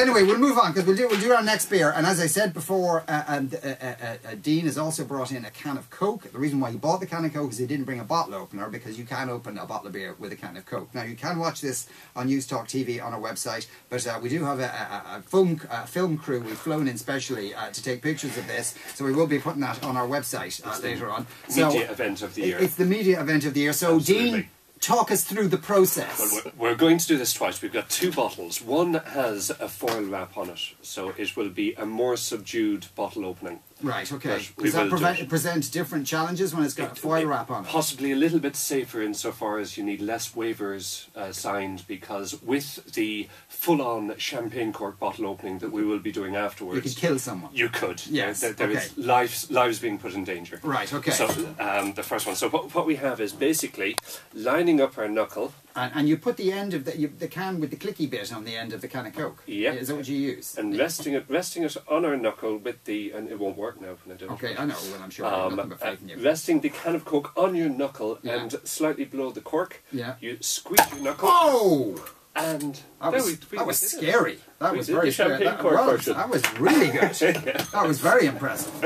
Anyway, we'll move on because we'll do we'll do our next beer. And as I said before, uh, and, uh, uh, uh, Dean has also brought in a can of Coke. The reason why he bought the can of Coke is he didn't bring a bottle opener because you can open a bottle of beer with a can of Coke. Now you can watch this on Newstalk TV on our website, but uh, we do have a, a, a film a film crew we've flown in specially uh, to take pictures of this, so we will be putting that on our website uh, later on. So Media event of the year. it's the media event of the year. So Absolutely. Dean, talk us through the process. Well, we're, we're going to do this twice. We've got two bottles. One has a foil wrap on it, so it will be a more subdued bottle opening. Right, okay. Does that will do present different challenges when it's got a foil wrap on it? Possibly a little bit safer insofar as you need less waivers uh, signed because with the full-on champagne cork bottle opening that we will be doing afterwards, You could kill someone. You could. Yes, There, there is okay. lives, lives being put in danger. Right, okay. So um, the first one. So what, what we have is basically lining up our knuckle. And, and you put the end of the, you, the can with the clicky bit on the end of the can of Coke. Yeah. Is that what you use? and resting it resting it on our knuckle with the and it won't work now when I do it. Okay, I know. Well, I'm sure Um, nothing but uh, faith in you. resting the can of coke on your knuckle Yeah. and slightly below the cork. Yeah. You squeeze your knuckle Oh! and That was, we- we that was did it. scary. That We was very scary. That, well, that was really good. that was very impressive.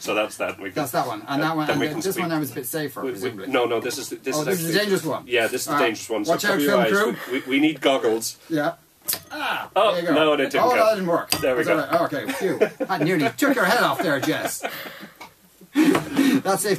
So that's that. We That's that one. And that one, and this speak- one I was a bit safer, we- we- no, no. This is the- this Oh, is this is the dangerous one. Yeah, this is the dangerous one. Watch so out, cover your film eyes. crew. We, we, need goggles. Yeah. Ah, Oh, there you go. no, that didn't oh, go. that didn't work. There we go. right? Okay, phew. I nearly took your head off there, Jess. That's safety.